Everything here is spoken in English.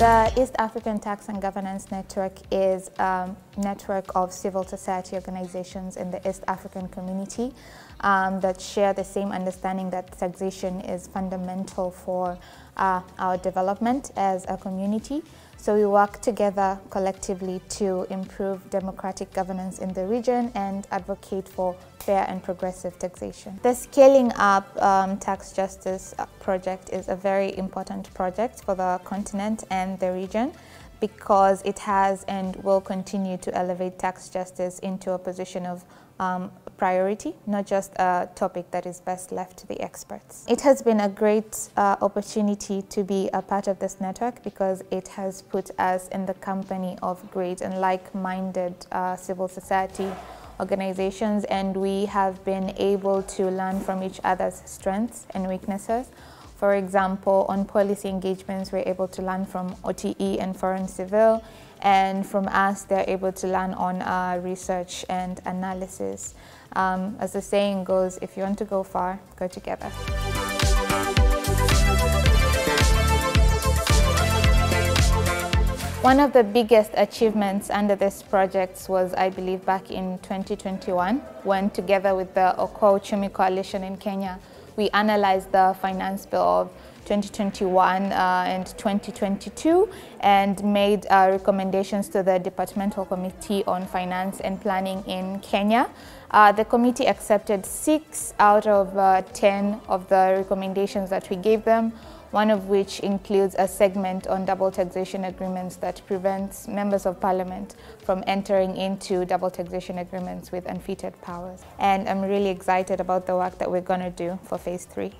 The East African Tax and Governance Network is a network of civil society organizations in the East African community um, that share the same understanding that taxation is fundamental for uh, our development as a community. So we work together collectively to improve democratic governance in the region and advocate for fair and progressive taxation. The Scaling Up um, Tax Justice project is a very important project for the continent and the region because it has and will continue to elevate tax justice into a position of um, priority, not just a topic that is best left to the experts. It has been a great uh, opportunity to be a part of this network because it has put us in the company of great and like-minded uh, civil society organizations and we have been able to learn from each other's strengths and weaknesses for example, on policy engagements, we're able to learn from OTE and Forum Civil, and from us, they're able to learn on uh, research and analysis. Um, as the saying goes, if you want to go far, go together. One of the biggest achievements under this project was, I believe, back in 2021, when together with the Okoa Uchumi Coalition in Kenya, we analyzed the finance bill of 2021 uh, and 2022 and made uh, recommendations to the Departmental Committee on Finance and Planning in Kenya. Uh, the committee accepted six out of uh, 10 of the recommendations that we gave them, one of which includes a segment on double taxation agreements that prevents members of parliament from entering into double taxation agreements with unfettered powers. And I'm really excited about the work that we're going to do for phase three.